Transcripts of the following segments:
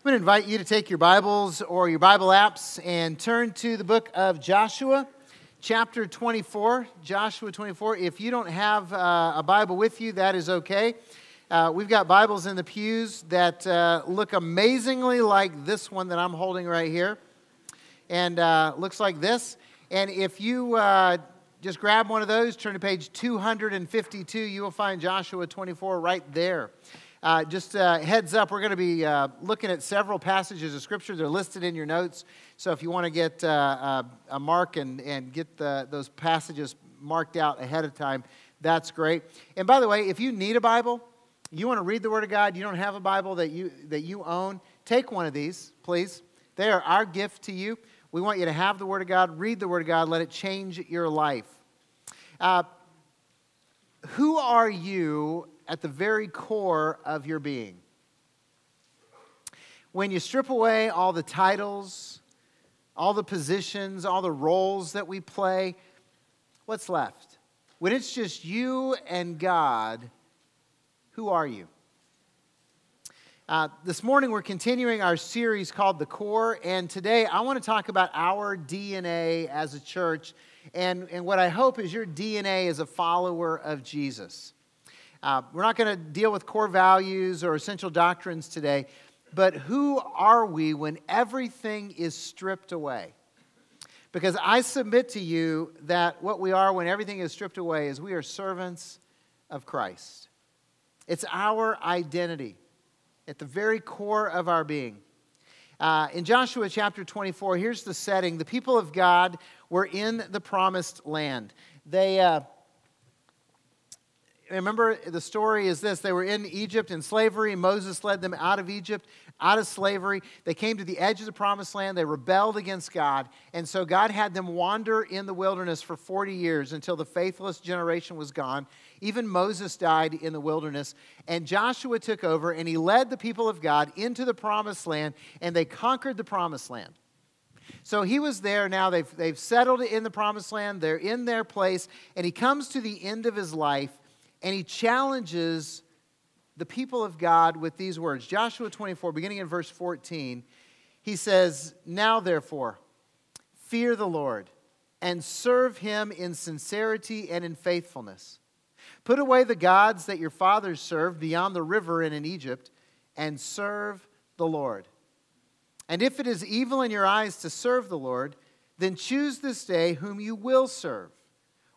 I'm going to invite you to take your Bibles or your Bible apps and turn to the book of Joshua, chapter 24. Joshua 24. If you don't have uh, a Bible with you, that is okay. Uh, we've got Bibles in the pews that uh, look amazingly like this one that I'm holding right here, and uh, looks like this. And if you uh, just grab one of those, turn to page 252, you will find Joshua 24 right there. Uh, just uh, heads up, we're going to be uh, looking at several passages of Scripture. They're listed in your notes. So if you want to get uh, a mark and, and get the, those passages marked out ahead of time, that's great. And by the way, if you need a Bible, you want to read the Word of God, you don't have a Bible that you, that you own, take one of these, please. They are our gift to you. We want you to have the Word of God, read the Word of God, let it change your life. Uh, who are you at the very core of your being. When you strip away all the titles, all the positions, all the roles that we play, what's left? When it's just you and God, who are you? Uh, this morning, we're continuing our series called The Core, and today I want to talk about our DNA as a church and, and what I hope is your DNA as a follower of Jesus. Uh, we're not going to deal with core values or essential doctrines today, but who are we when everything is stripped away? Because I submit to you that what we are when everything is stripped away is we are servants of Christ. It's our identity at the very core of our being. Uh, in Joshua chapter 24, here's the setting. The people of God were in the promised land. They. Uh, remember the story is this they were in Egypt in slavery. Moses led them out of Egypt, out of slavery. They came to the edge of the promised land. They rebelled against God. And so God had them wander in the wilderness for 40 years until the faithless generation was gone. Even Moses died in the wilderness. And Joshua took over and he led the people of God into the promised land and they conquered the promised land. So he was there now. They've, they've settled in the promised land. They're in their place. And he comes to the end of his life and he challenges the people of God with these words Joshua 24, beginning in verse 14, he says, Now therefore, fear the Lord and serve him in sincerity and in faithfulness. Put away the gods that your fathers served beyond the river and in Egypt, and serve the Lord. And if it is evil in your eyes to serve the Lord, then choose this day whom you will serve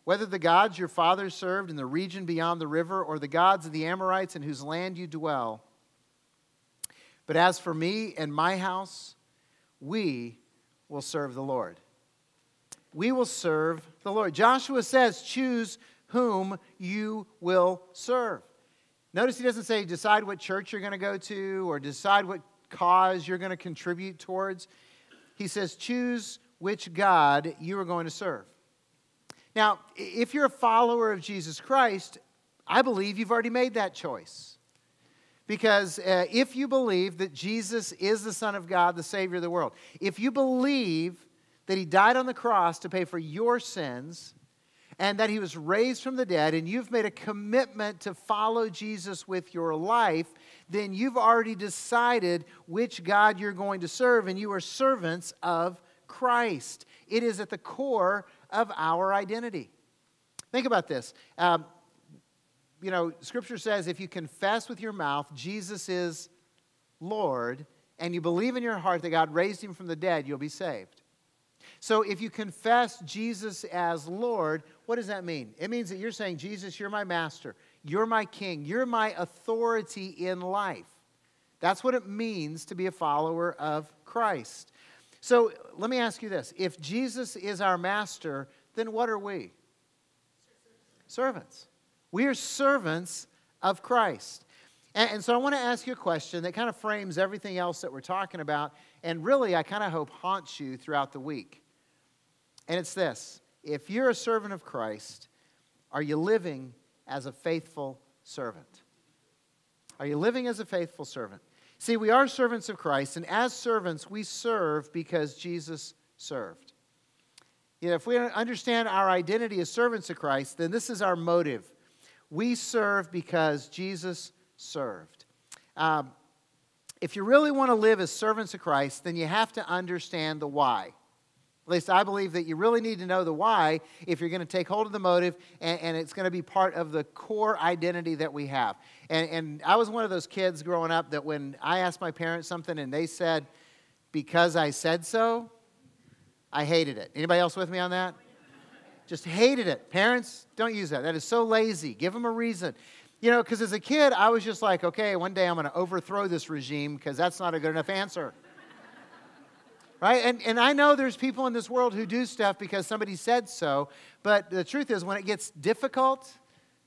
whether the gods your fathers served in the region beyond the river or the gods of the Amorites in whose land you dwell. But as for me and my house, we will serve the Lord. We will serve the Lord. Joshua says, choose whom you will serve. Notice he doesn't say decide what church you're going to go to or decide what cause you're going to contribute towards. He says, choose which God you are going to serve. Now, if you're a follower of Jesus Christ, I believe you've already made that choice. Because uh, if you believe that Jesus is the Son of God, the Savior of the world, if you believe that He died on the cross to pay for your sins, and that He was raised from the dead, and you've made a commitment to follow Jesus with your life, then you've already decided which God you're going to serve, and you are servants of Christ. It is at the core of our identity. Think about this. Um, you know, Scripture says if you confess with your mouth Jesus is Lord and you believe in your heart that God raised him from the dead, you'll be saved. So if you confess Jesus as Lord, what does that mean? It means that you're saying, Jesus, you're my master, you're my king, you're my authority in life. That's what it means to be a follower of Christ. So let me ask you this if Jesus is our master, then what are we? Servants. We are servants of Christ. And, and so I want to ask you a question that kind of frames everything else that we're talking about, and really I kind of hope haunts you throughout the week. And it's this if you're a servant of Christ, are you living as a faithful servant? Are you living as a faithful servant? See, we are servants of Christ, and as servants, we serve because Jesus served. You know, if we understand our identity as servants of Christ, then this is our motive. We serve because Jesus served. Um, if you really want to live as servants of Christ, then you have to understand the why. At least I believe that you really need to know the why if you're going to take hold of the motive, and, and it's going to be part of the core identity that we have. And, and I was one of those kids growing up that when I asked my parents something and they said, because I said so, I hated it. Anybody else with me on that? Just hated it. Parents, don't use that. That is so lazy. Give them a reason. You know, because as a kid, I was just like, okay, one day I'm going to overthrow this regime because that's not a good enough answer right? And, and I know there's people in this world who do stuff because somebody said so, but the truth is, when it gets difficult,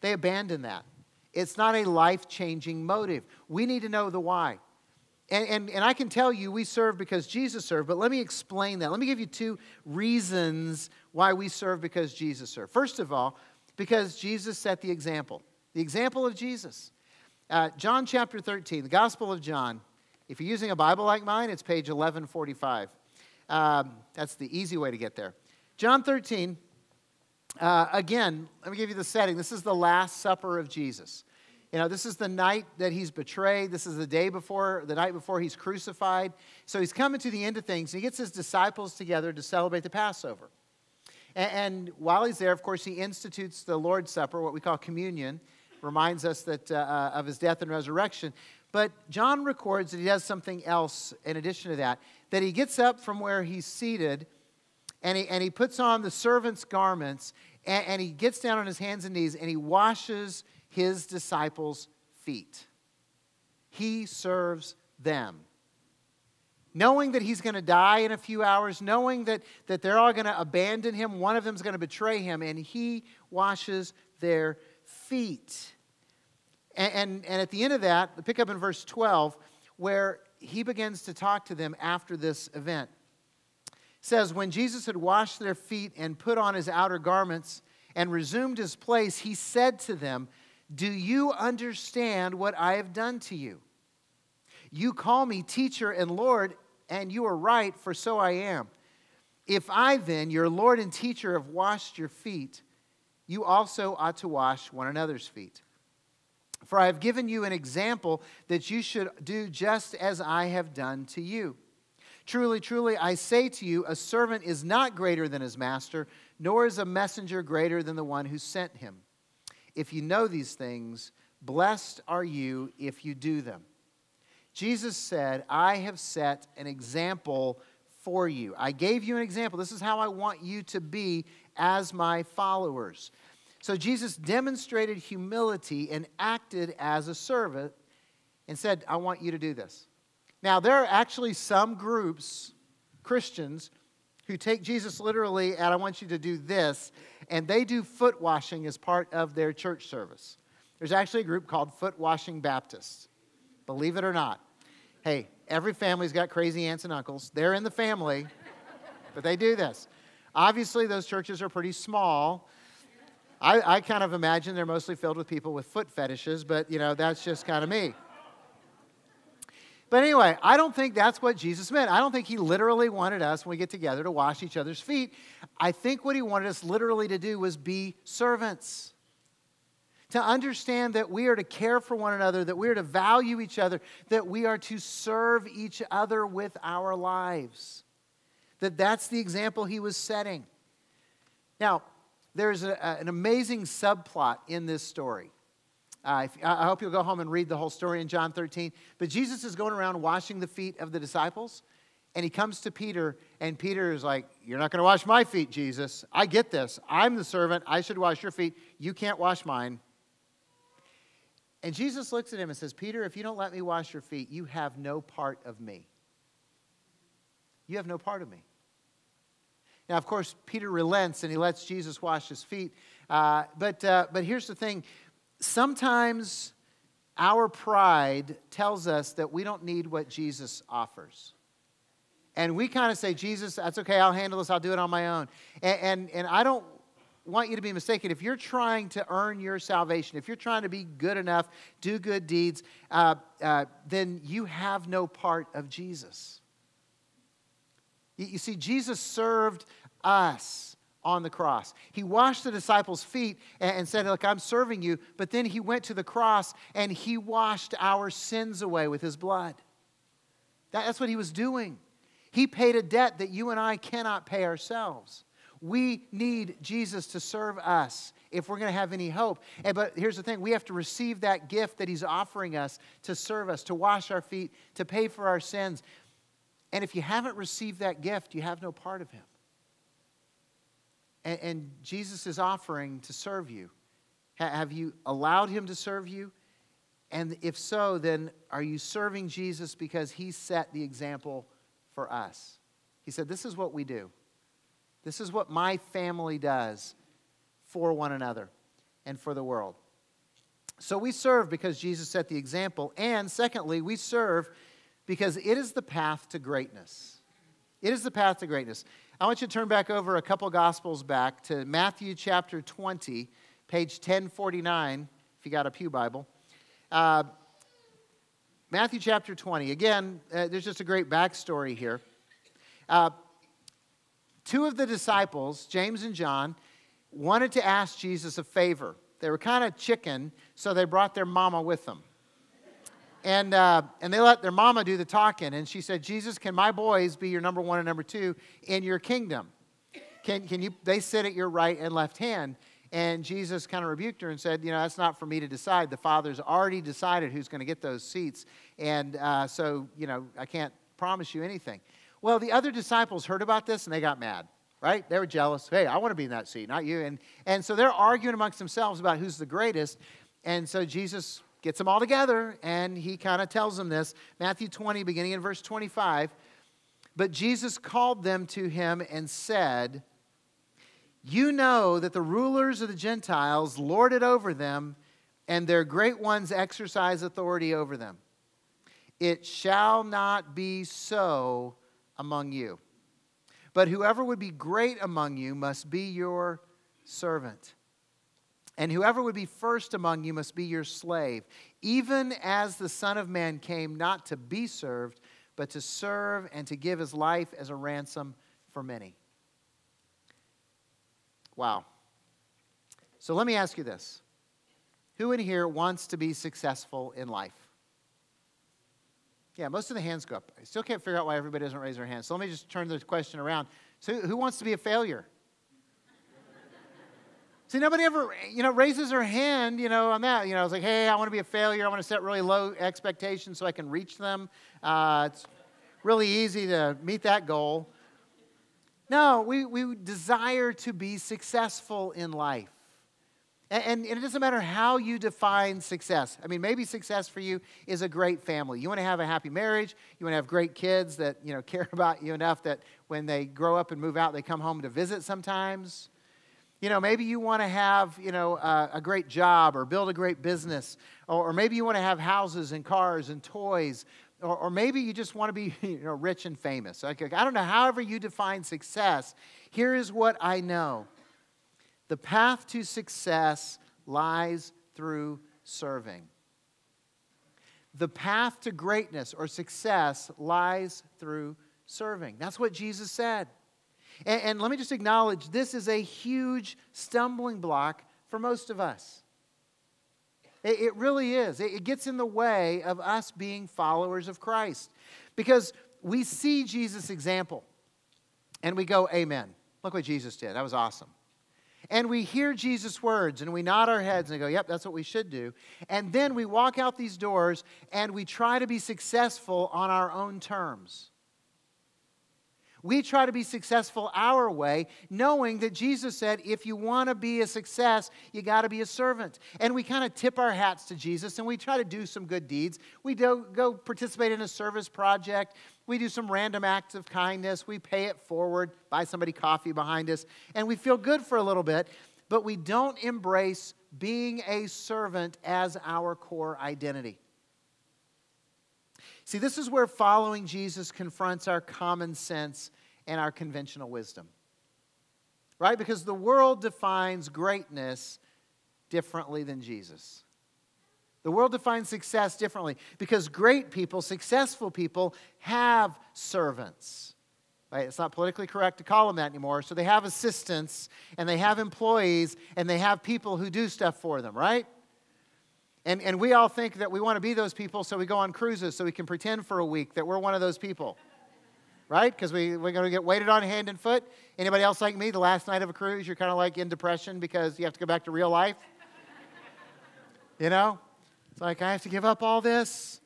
they abandon that. It's not a life changing motive. We need to know the why. And, and, and I can tell you we serve because Jesus served, but let me explain that. Let me give you two reasons why we serve because Jesus served. First of all, because Jesus set the example, the example of Jesus. Uh, John chapter 13, the Gospel of John. If you're using a Bible like mine, it's page 1145. Um, that's the easy way to get there. John 13, uh, again, let me give you the setting. This is the Last Supper of Jesus. You know, this is the night that he's betrayed. This is the day before, the night before he's crucified. So he's coming to the end of things. And he gets his disciples together to celebrate the Passover. And, and while he's there, of course, he institutes the Lord's Supper, what we call communion, reminds us that, uh, uh of his death and resurrection. But John records that he does something else in addition to that that he gets up from where he's seated and he, and he puts on the servant's garments and, and he gets down on his hands and knees and he washes his disciples' feet. He serves them. Knowing that he's going to die in a few hours, knowing that, that they're all going to abandon him, one of them's going to betray him, and he washes their feet. And, and, and at the end of that, pick up in verse 12, where he begins to talk to them after this event. It says, When Jesus had washed their feet and put on his outer garments and resumed his place, he said to them, Do you understand what I have done to you? You call me teacher and Lord, and you are right, for so I am. If I then, your Lord and teacher, have washed your feet, you also ought to wash one another's feet. For I have given you an example that you should do just as I have done to you. Truly, truly, I say to you, a servant is not greater than his master, nor is a messenger greater than the one who sent him. If you know these things, blessed are you if you do them. Jesus said, I have set an example for you. I gave you an example. This is how I want you to be as my followers. So Jesus demonstrated humility and acted as a servant and said, I want you to do this. Now, there are actually some groups, Christians, who take Jesus literally and I want you to do this, and they do foot washing as part of their church service. There's actually a group called Foot Washing Baptists. Believe it or not. Hey, every family's got crazy aunts and uncles. They're in the family, but they do this. Obviously, those churches are pretty small, I, I kind of imagine they're mostly filled with people with foot fetishes, but you know, that's just kind of me. But anyway, I don't think that's what Jesus meant. I don't think he literally wanted us, when we get together, to wash each other's feet. I think what he wanted us literally to do was be servants. To understand that we are to care for one another, that we are to value each other, that we are to serve each other with our lives. That that's the example he was setting. Now, there's a, an amazing subplot in this story. Uh, if, I hope you'll go home and read the whole story in John 13. But Jesus is going around washing the feet of the disciples, and he comes to Peter, and Peter is like, You're not going to wash my feet, Jesus. I get this. I'm the servant. I should wash your feet. You can't wash mine. And Jesus looks at him and says, Peter, if you don't let me wash your feet, you have no part of me. You have no part of me. Now, of course, Peter relents and he lets Jesus wash his feet. Uh, but, uh, but here's the thing sometimes our pride tells us that we don't need what Jesus offers. And we kind of say, Jesus, that's okay, I'll handle this, I'll do it on my own. And, and, and I don't want you to be mistaken. If you're trying to earn your salvation, if you're trying to be good enough, do good deeds, uh, uh, then you have no part of Jesus. You see, Jesus served us on the cross. He washed the disciples' feet and said, Look, I'm serving you. But then he went to the cross and he washed our sins away with his blood. That's what he was doing. He paid a debt that you and I cannot pay ourselves. We need Jesus to serve us if we're going to have any hope. And, but here's the thing we have to receive that gift that He's offering us to serve us, to wash our feet, to pay for our sins. And if you haven't received that gift, you have no part of Him. And, and Jesus is offering to serve you. Ha, have you allowed Him to serve you? And if so, then are you serving Jesus because He set the example for us? He said, This is what we do. This is what my family does for one another and for the world. So we serve because Jesus set the example. And secondly, we serve because it is the path to greatness. It is the path to greatness. I want you to turn back over a couple Gospels back to Matthew chapter 20, page 1049, if you got a Pew Bible. Uh, Matthew chapter 20. Again, uh, there's just a great backstory here. Uh, two of the disciples, James and John, wanted to ask Jesus a favor. They were kind of chicken, so they brought their mama with them. And, uh, and they let their mama do the talking. And she said, Jesus, can my boys be your number one and number two in your kingdom? Can, can you, they sit at your right and left hand. And Jesus kind of rebuked her and said, You know, that's not for me to decide. The Father's already decided who's going to get those seats. And uh, so, you know, I can't promise you anything. Well, the other disciples heard about this and they got mad, right? They were jealous. Hey, I want to be in that seat, not you. And, and so they're arguing amongst themselves about who's the greatest. And so Jesus gets them all together and he kind of tells them this Matthew 20, beginning in verse 25. But Jesus called them to him and said, You know that the rulers of the Gentiles lord it over them, and their great ones exercise authority over them. It shall not be so among you. But whoever would be great among you must be your servant. And whoever would be first among you must be your slave, even as the Son of Man came not to be served, but to serve and to give his life as a ransom for many. Wow. So let me ask you this Who in here wants to be successful in life? Yeah, most of the hands go up. I still can't figure out why everybody doesn't raise their hand. So let me just turn the question around. So who wants to be a failure? See, nobody ever, you know, raises their hand, you know, on that. You know, it's like, hey, I want to be a failure. I want to set really low expectations so I can reach them. Uh, it's really easy to meet that goal. No, we, we desire to be successful in life. And, and, it doesn't matter how you define success. I mean, maybe success for you is a great family. You want to have a happy marriage. You want to have great kids that you know care about you enough that when they grow up and move out, they come home to visit sometimes. You know, maybe you want to have you know a, a great job or build a great business, or, or, maybe you want to have houses and cars and toys, or, or maybe you just want to be you know rich and famous. Okay, I don't know. However you define success, here is what I know the path to success lies through serving. The path to greatness or success lies through serving. That's what Jesus said. And, and, let me just acknowledge this is a huge stumbling block for most of us. It, it really is. It, it gets in the way of us being followers of Christ because we see Jesus' example and we go, Amen. Look what Jesus did. That was awesome. And we hear Jesus' words and we nod our heads and go, Yep, that's what we should do. And then we walk out these doors and we try to be successful on our own terms. We try to be successful our way, knowing that Jesus said, if you want to be a success, you got to be a servant. And we kind of tip our hats to Jesus and we try to do some good deeds. We do, go participate in a service project. We do some random acts of kindness. We pay it forward, buy somebody coffee behind us, and we feel good for a little bit, but we don't embrace being a servant as our core identity. See, this is where following Jesus confronts our common sense and our conventional wisdom. Right? Because the world defines greatness differently than Jesus. The world defines success differently because great people, successful people, have servants. Right? It's not politically correct to call them that anymore. So they have assistants and they have employees and they have people who do stuff for them, right? And, and we all think that we want to be those people, so we go on cruises so we can pretend for a week that we're one of those people. Right? Because we, we're going to get waited on hand and foot. Anybody else like me, the last night of a cruise, you're kind of like in depression because you have to go back to real life? you know? It's like, I have to give up all this.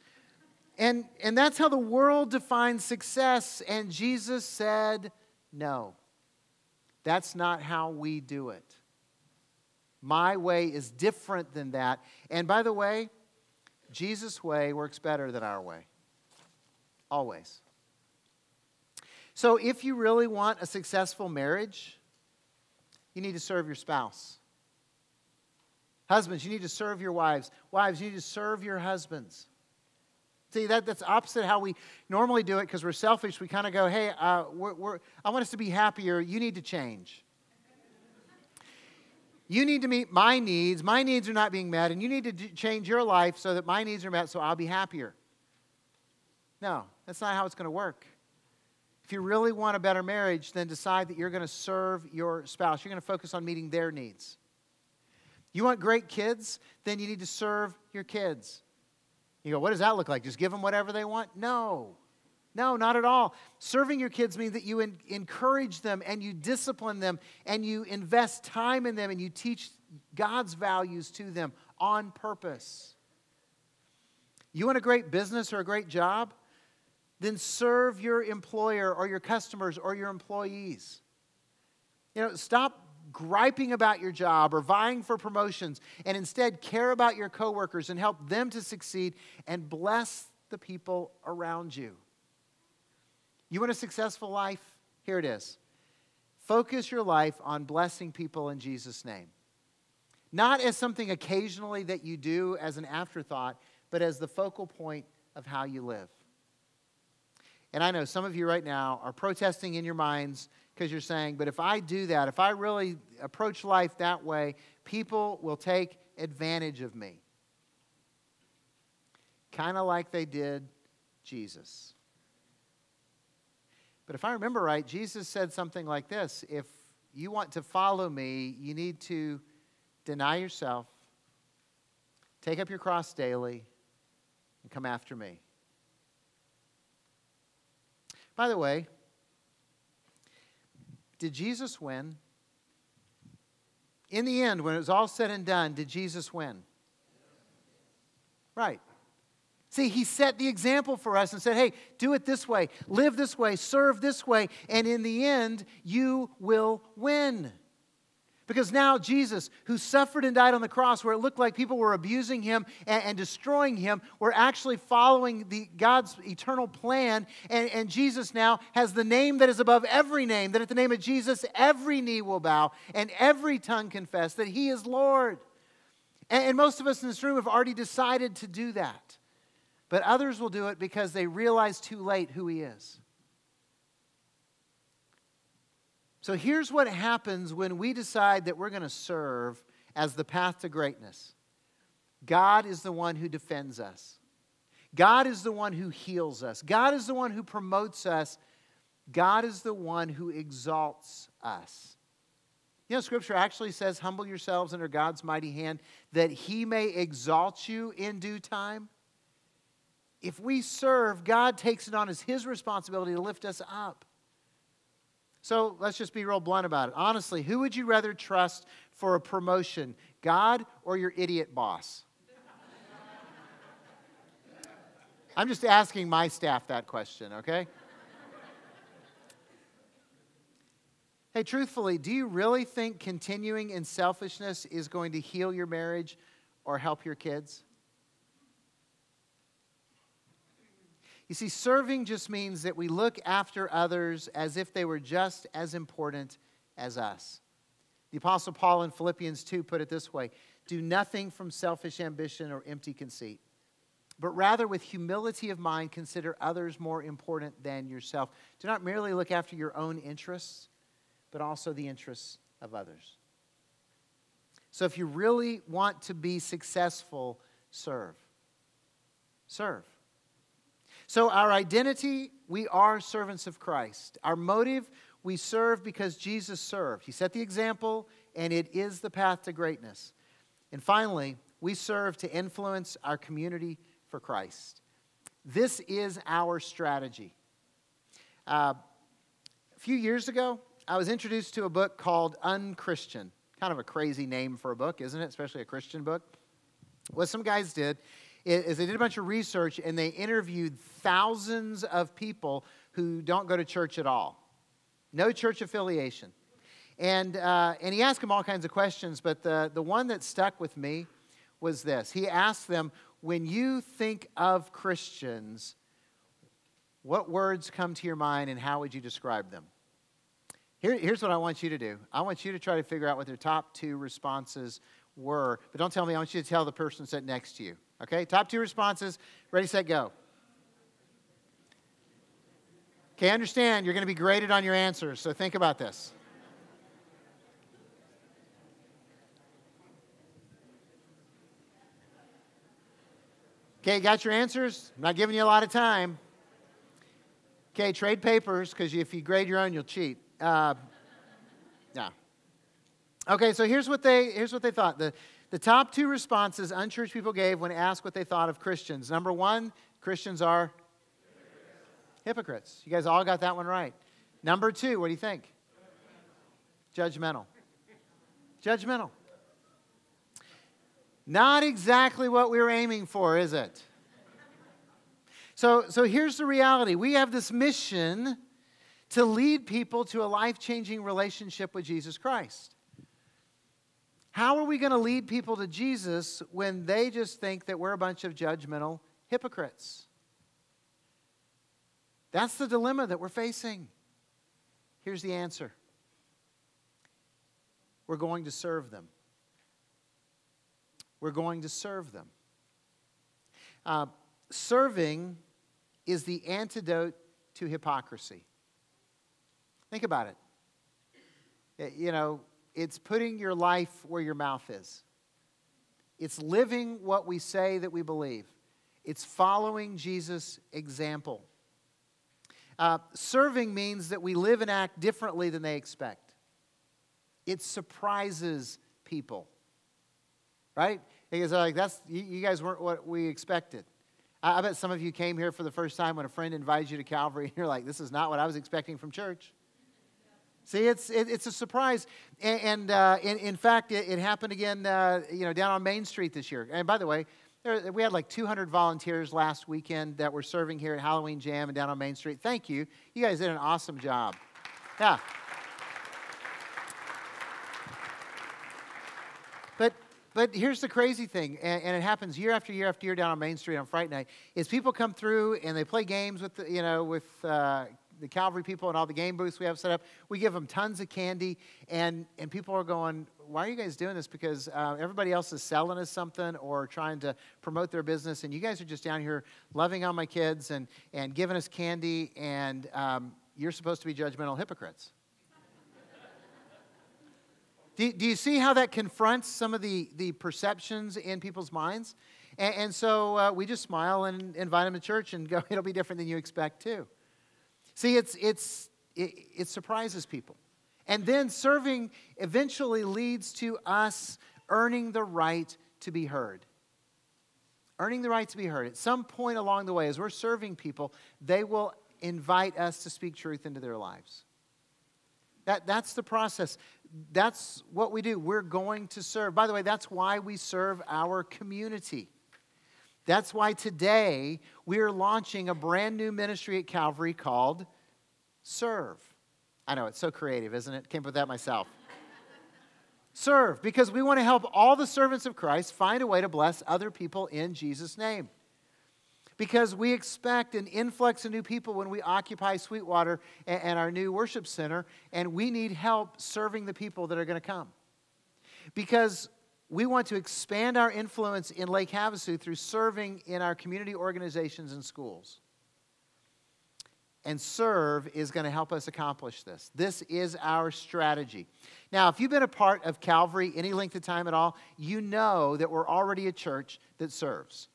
And, and that's how the world defines success. And Jesus said, no. That's not how we do it. My way is different than that. And by the way, Jesus' way works better than our way. Always. So if you really want a successful marriage, you need to serve your spouse. Husbands, you need to serve your wives. Wives, you need to serve your husbands. See, that, that's opposite how we normally do it because we're selfish. We kind of go, hey, uh, we're, we're, I want us to be happier. You need to change. You need to meet my needs. My needs are not being met, and you need to change your life so that my needs are met so I'll be happier. No, that's not how it's going to work. If you really want a better marriage, then decide that you're going to serve your spouse. You're going to focus on meeting their needs. You want great kids? Then you need to serve your kids. You go, what does that look like? Just give them whatever they want? No. No, not at all. Serving your kids means that you encourage them and you discipline them and you invest time in them and you teach God's values to them on purpose. You want a great business or a great job? Then serve your employer or your customers or your employees. You know, stop griping about your job or vying for promotions and instead care about your coworkers and help them to succeed and bless the people around you. You want a successful life? Here it is. Focus your life on blessing people in Jesus' name. Not as something occasionally that you do as an afterthought, but as the focal point of how you live. And I know some of you right now are protesting in your minds because you're saying, but if I do that, if I really approach life that way, people will take advantage of me. Kind of like they did Jesus. But if I remember right, Jesus said something like this If you want to follow me, you need to deny yourself, take up your cross daily, and come after me. By the way, did Jesus win? In the end, when it was all said and done, did Jesus win? Right. See, he set the example for us and said, hey, do it this way, live this way, serve this way, and in the end, you will win. Because now Jesus, who suffered and died on the cross where it looked like people were abusing him and, and destroying him, were actually following the, God's eternal plan. And, and Jesus now has the name that is above every name, that at the name of Jesus, every knee will bow and every tongue confess that he is Lord. And, and most of us in this room have already decided to do that. But others will do it because they realize too late who he is. So here's what happens when we decide that we're going to serve as the path to greatness. God is the one who defends us, God is the one who heals us, God is the one who promotes us, God is the one who exalts us. You know, Scripture actually says, Humble yourselves under God's mighty hand that he may exalt you in due time if we serve, God takes it on as His responsibility to lift us up. So let's just be real blunt about it. Honestly, who would you rather trust for a promotion, God or your idiot boss? I'm just asking my staff that question, okay? hey, truthfully, do you really think continuing in selfishness is going to heal your marriage or help your kids? You see, serving just means that we look after others as if they were just as important as us. The Apostle Paul in Philippians 2 put it this way Do nothing from selfish ambition or empty conceit, but rather with humility of mind consider others more important than yourself. Do not merely look after your own interests, but also the interests of others. So if you really want to be successful, serve. Serve. So, our identity, we are servants of Christ. Our motive, we serve because Jesus served. He set the example, and it is the path to greatness. And finally, We serve to influence our community for Christ. This is our strategy. Uh, a few years ago, I was introduced to a book called Unchristian. Kind of a crazy name for a book, isn't it? Especially a Christian book. What some guys did is they did a bunch of research and they interviewed thousands of people who don't go to church at all, no church affiliation. And, uh, and he asked them all kinds of questions, but the, the one that stuck with me was this. He asked them, When you think of Christians, what words come to your mind and how would you describe them? Here, here's what I want you to do I want you to try to figure out what their top two responses were, but don't tell me, I want you to tell the person sitting next to you. Okay, top two responses. Ready, set, go. Okay, understand you're going to be graded on your answers, so think about this. Okay, got your answers? I'm not giving you a lot of time. Okay, trade papers, because if you grade your own, you'll cheat. Uh. Okay, so here's what they, here's what they thought. The, the top two responses unchurched people gave when asked what they thought of Christians. Number one, Christians are hypocrites. You guys all got that one right. Number two, what do you think? Judgmental. Judgmental. Not exactly what we were aiming for, is it? So, so here's the reality we have this mission to lead people to a life changing relationship with Jesus Christ. How are we going to lead people to Jesus when they just think that we're a bunch of judgmental hypocrites? That's the dilemma that we're facing. Here's the answer we're going to serve them. We're going to serve them. Uh, serving is the antidote to hypocrisy. Think about it. You know, it's putting your life where your mouth is. It's living what we say that we believe. It's following Jesus' example. Uh, serving means that we live and act differently than they expect. It surprises people, right? Because they're like that's you, you guys weren't what we expected. I, I bet some of you came here for the first time when a friend invited you to Calvary, and you're like, "This is not what I was expecting from church." See, it's, it, it's a surprise. And, and uh, in, in, fact, it, it happened again, uh, you know, down on Main Street this year. And by the way, there, we had like 200 volunteers last weekend that were serving here at Halloween Jam and down on Main Street. Thank you. You guys did an awesome job. Yeah. But but here's the crazy thing, and, and, it happens year after year after year down on Main Street on Friday night, is people come through and they play games with, you know, with uh, the Calvary people and all the game booths we have set up. We give them tons of candy, and, and people are going, why are you guys doing this? Because uh, everybody else is selling us something or trying to promote their business, and you guys are just down here loving on my kids and, and giving us candy, and um, you're supposed to be judgmental hypocrites. do, do you see how that confronts some of the, the perceptions in people's minds? And, so uh, we just smile and invite them to church and go, it'll be different than you expect too. See, it's, it's, it, it surprises people. And then serving eventually leads to us earning the right to be heard. Earning the right to be heard. At some point along the way, as we're serving people, they will invite us to speak truth into their lives. That, that's the process. That's what we do. We're going to serve. By the way, that's why we serve our community. That's why today we are launching a brand new ministry at Calvary called Serve. I know, it's so creative, isn't it? Came up with that myself. Serve, because we want to help all the servants of Christ find a way to bless other people in Jesus' name. Because we expect an influx of new people when we occupy Sweetwater and, and our new worship center, and we need help serving the people that are going to come. Because we want to expand our influence in Lake Havasu through serving in our community organizations and schools. And serve is going to help us accomplish this. This is our strategy. Now, if you've been a part of Calvary any length of time at all, you know that we're already a church that serves.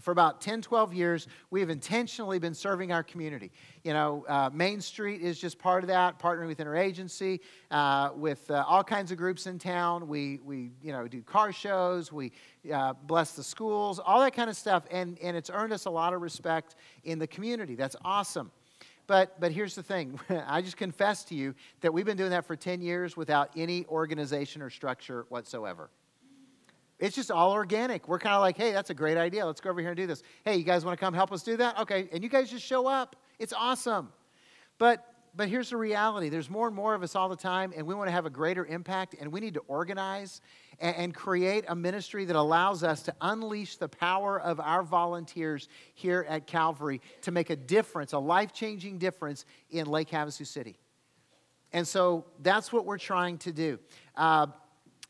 For about 10, 12 years, we have intentionally been serving our community. You know, uh, Main Street is just part of that, partnering with Interagency, uh, with uh, all kinds of groups in town. We, we you know, do car shows, we uh, bless the schools, all that kind of stuff. And, and it's earned us a lot of respect in the community. That's awesome. But, but here's the thing I just confess to you that we've been doing that for 10 years without any organization or structure whatsoever. It's just all organic. We're kind of like, hey, that's a great idea. Let's go over here and do this. Hey, you guys want to come help us do that? Okay. And you guys just show up. It's awesome. But but here's the reality there's more and more of us all the time, and we want to have a greater impact, and we need to organize and, and create a ministry that allows us to unleash the power of our volunteers here at Calvary to make a difference, a life changing difference in Lake Havasu City. And so that's what we're trying to do. Uh,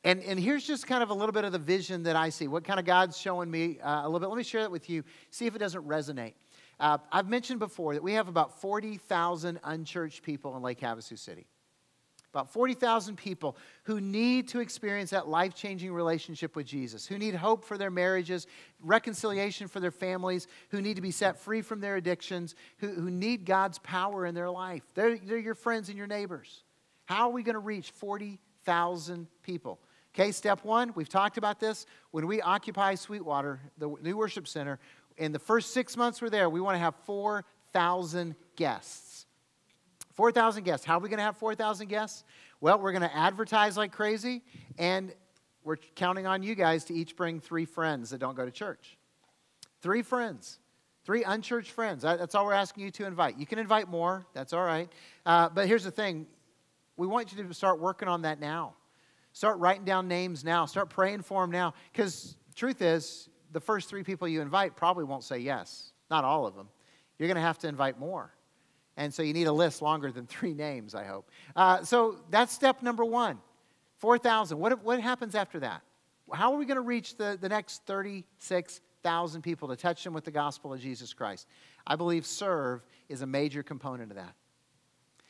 and, and here's just kind of a little bit of the vision that I see, what kind of God's showing me uh, a little bit. Let me share that with you, see if it doesn't resonate. Uh, I've mentioned before that we have about 40,000 unchurched people in Lake Havasu City. About 40,000 people who need to experience that life changing relationship with Jesus, who need hope for their marriages, reconciliation for their families, who need to be set free from their addictions, who, who need God's power in their life. They're, they're your friends and your neighbors. How are we going to reach 40,000 people? Okay, step one, we've talked about this. When we occupy Sweetwater, the new worship center, in the first six months we're there, we want to have 4,000 guests. 4,000 guests. How are we going to have 4,000 guests? Well, we're going to advertise like crazy, and we're counting on you guys to each bring three friends that don't go to church. Three friends. Three unchurched friends. That's all we're asking you to invite. You can invite more, that's all right. Uh, but here's the thing we want you to start working on that now. Start writing down names now. Start praying for them now. Because truth is, the first three people you invite probably won't say yes. Not all of them. You're going to have to invite more. And so you need a list longer than three names, I hope. Uh, so that's step number one 4,000. What, what happens after that? How are we going to reach the, the next 36,000 people to touch them with the gospel of Jesus Christ? I believe serve is a major component of that.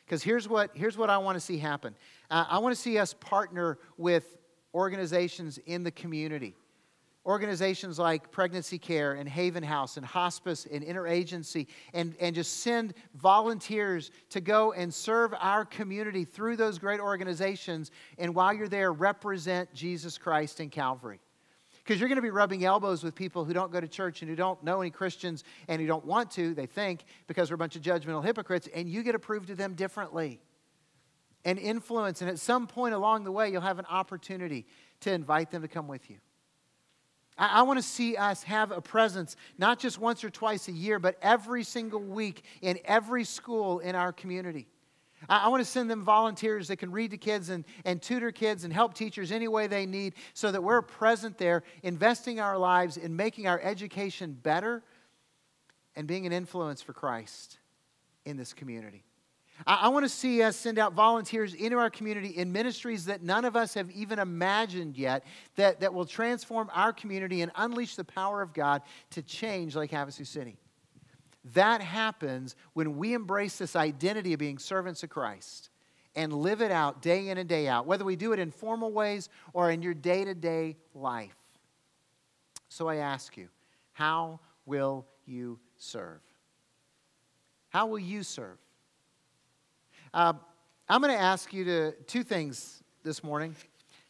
Because here's what, here's what I want to see happen uh, I want to see us partner with organizations in the community. Organizations like Pregnancy Care and Haven House and Hospice and Interagency, and, and just send volunteers to go and serve our community through those great organizations. And while you're there, represent Jesus Christ in Calvary. Because you're going to be rubbing elbows with people who don't go to church and who don't know any Christians and who don't want to, they think, because we're a bunch of judgmental hypocrites, and you get approved prove to them differently and influence. And at some point along the way, you'll have an opportunity to invite them to come with you. I, I want to see us have a presence, not just once or twice a year, but every single week in every school in our community. I, I want to send them volunteers that can read to kids and, and tutor kids and help teachers any way they need so that we're present there, investing our lives in making our education better and being an influence for Christ in this community. I, I want to see us send out volunteers into our community in ministries that none of us have even imagined yet that, that will transform our community and unleash the power of God to change Lake Havasu City. That happens when we embrace this identity of being servants of Christ and live it out day in and day out, whether we do it in formal ways or in your day to day life. So I ask you, how will you serve? How will you serve? Uh, I'm going to ask you to two things this morning,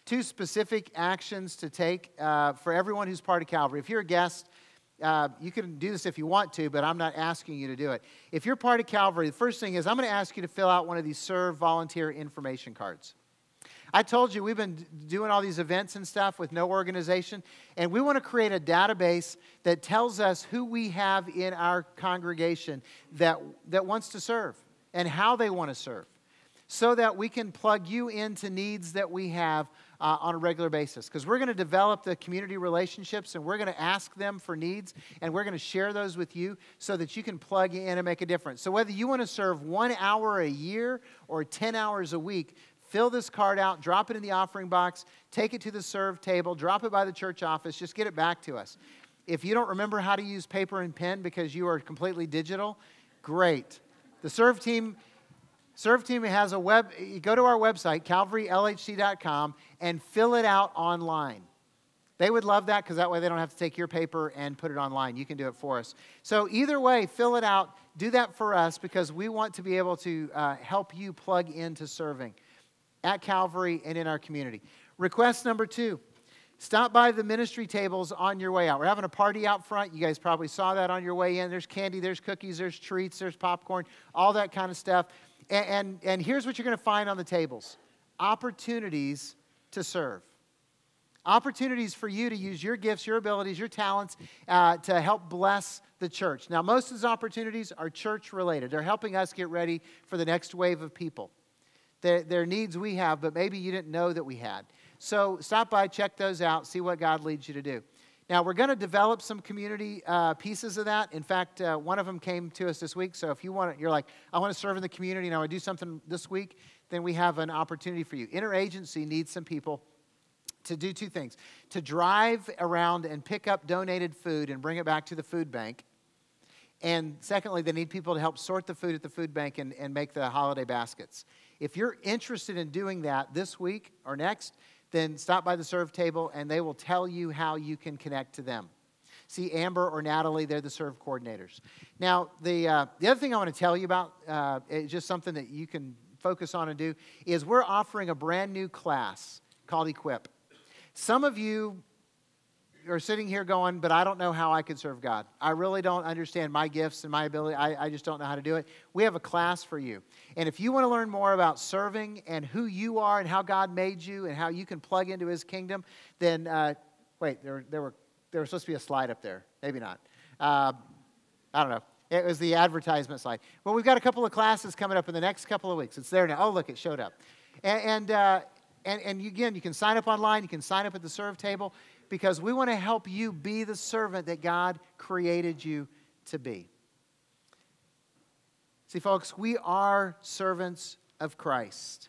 two specific actions to take uh, for everyone who's part of Calvary. If you're a guest, uh, you can do this if you want to, but I'm not asking you to do it. If you're part of Calvary, the first thing is I'm going to ask you to fill out one of these serve volunteer information cards. I told you we've been doing all these events and stuff with no organization, and we want to create a database that tells us who we have in our congregation that, that wants to serve and how they want to serve so that we can plug you into needs that we have uh, on a regular basis. Because we're going to develop the community relationships and we're going to ask them for needs and we're going to share those with you so that you can plug in and make a difference. So, whether you want to serve one hour a year or 10 hours a week, fill this card out, drop it in the offering box, take it to the serve table, drop it by the church office, just get it back to us. If you don't remember how to use paper and pen because you are completely digital, great. The serve team Serve Team has a web, you go to our website, calvarylhc.com, and fill it out online. They would love that because that way they don't have to take your paper and put it online. You can do it for us. So, either way, fill it out. Do that for us because we want to be able to uh, help you plug into serving at Calvary and in our community. Request number two stop by the ministry tables on your way out. We're having a party out front. You guys probably saw that on your way in. There's candy, there's cookies, there's treats, there's popcorn, all that kind of stuff. And, and, and here's what you're going to find on the tables opportunities to serve opportunities for you to use your gifts, your abilities, your talents uh, to help bless the church. Now, most of those opportunities are church related, they're helping us get ready for the next wave of people. They're needs we have, but maybe you didn't know that we had. So stop by, check those out, see what God leads you to do. Now, we're going to develop some community uh, pieces of that. In fact, uh, one of them came to us this week. So if you want, you're like, I want to serve in the community and I want to do something this week, then we have an opportunity for you. Interagency needs some people to do two things to drive around and pick up donated food and bring it back to the food bank. And secondly, they need people to help sort the food at the food bank and, and make the holiday baskets. If you're interested in doing that this week or next, then stop by the serve table and they will tell you how you can connect to them. See Amber or Natalie, they're the serve coordinators. Now, the, uh, the other thing I want to tell you about, uh, is just something that you can focus on and do, is we're offering a brand new class called Equip. Some of you are sitting here going, but I don't know how I can serve God. I really don't understand my gifts and my ability. I, I, just don't know how to do it. We have a class for you. And if you want to learn more about serving and who you are and how God made you and how you can plug into his kingdom, then uh, wait, there, there, were, there was supposed to be a slide up there. Maybe not. Uh, I don't know. It was the advertisement slide. Well, we've got a couple of classes coming up in the next couple of weeks. It's there now. Oh, look, it showed up. And, and uh, and, and again, you can sign up online, you can sign up at the serve table because we want to help you be the servant that God created you to be. See, folks, we are servants of Christ.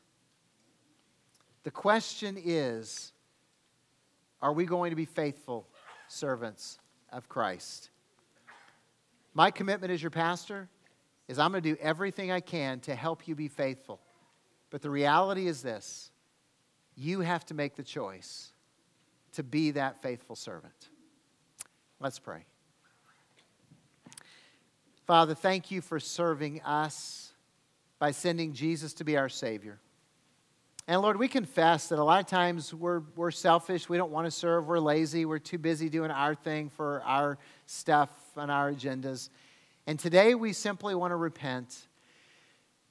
The question is are we going to be faithful servants of Christ? My commitment as your pastor is I'm going to do everything I can to help you be faithful. But the reality is this you have to make the choice to be that faithful servant. Let's pray. Father, thank you for serving us by sending Jesus to be our Savior. And Lord, we confess that a lot of times we're, we're selfish. We don't want to serve. We're lazy. We're too busy doing our thing for our stuff and our agendas. And today we simply want to repent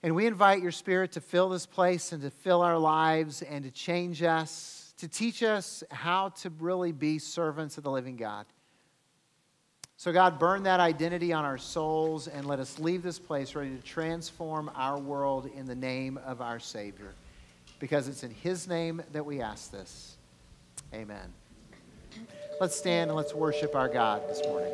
and we invite your Spirit to fill this place and to fill our lives and to change us, to teach us how to really be servants of the living God. So, God, burn that identity on our souls and let us leave this place ready to transform our world in the name of our Savior. Because it's in His name that we ask this. Amen. Let's stand and let's worship our God this morning.